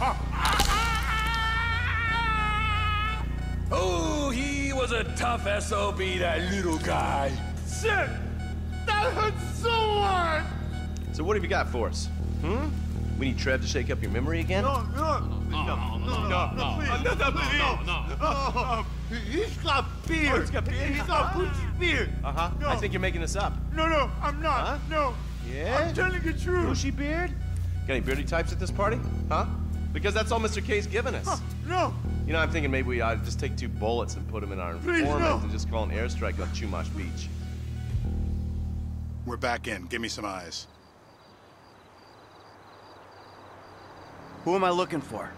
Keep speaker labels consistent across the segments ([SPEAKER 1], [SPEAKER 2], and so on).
[SPEAKER 1] oh, he was a tough SOB, that little guy.
[SPEAKER 2] Shit! That hurts so hard!
[SPEAKER 3] So what have you got for us? Hmm? We need Trev to shake up your memory again?
[SPEAKER 2] No, no, no, no, no, no, no, no,
[SPEAKER 1] no, no, no,
[SPEAKER 2] no, no. Uh, he's got beer.
[SPEAKER 3] Oh, he's got beer.
[SPEAKER 2] He's got Gucci beer.
[SPEAKER 3] Uh-huh.
[SPEAKER 2] No.
[SPEAKER 3] I think you're making this up.
[SPEAKER 2] No, no, I'm not.
[SPEAKER 3] Huh?
[SPEAKER 2] No.
[SPEAKER 3] Yeah?
[SPEAKER 2] I'm telling the truth.
[SPEAKER 3] Bushy beard? Got any beardy types at this party? Huh? Because that's all Mr. K's given us.
[SPEAKER 2] No.
[SPEAKER 3] You know, I'm thinking maybe we ought to just take two bullets and put them in our
[SPEAKER 2] Please,
[SPEAKER 3] informant
[SPEAKER 2] no.
[SPEAKER 3] and just call an airstrike on Chumash Beach.
[SPEAKER 4] We're back in. Give me some eyes.
[SPEAKER 5] Who am I looking for?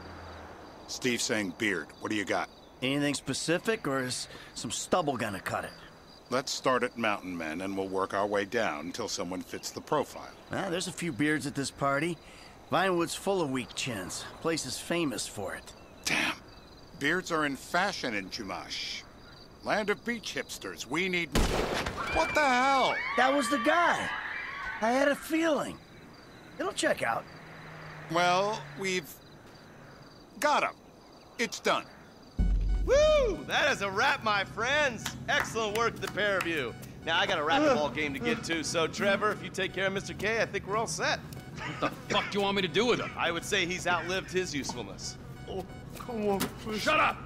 [SPEAKER 4] Steve saying beard. What do you got?
[SPEAKER 5] Anything specific, or is some stubble gonna cut it?
[SPEAKER 4] Let's start at Mountain Men and we'll work our way down until someone fits the profile.
[SPEAKER 5] Ah, there's a few beards at this party. Vinewood's full of weak chins. Place is famous for it.
[SPEAKER 4] Damn. Beards are in fashion in Chumash. Land of beach hipsters. We need. What the hell?
[SPEAKER 5] That was the guy. I had a feeling. It'll check out.
[SPEAKER 4] Well, we've. got him. It's done.
[SPEAKER 3] Woo! That is a wrap, my friends. Excellent work, the pair of you. Now, I got a racquetball game to get to, so Trevor, if you take care of Mr. K, I think we're all set.
[SPEAKER 6] What the fuck do you want me to do with him?
[SPEAKER 3] I would say he's outlived his usefulness.
[SPEAKER 2] Oh, come on, please.
[SPEAKER 6] Shut up!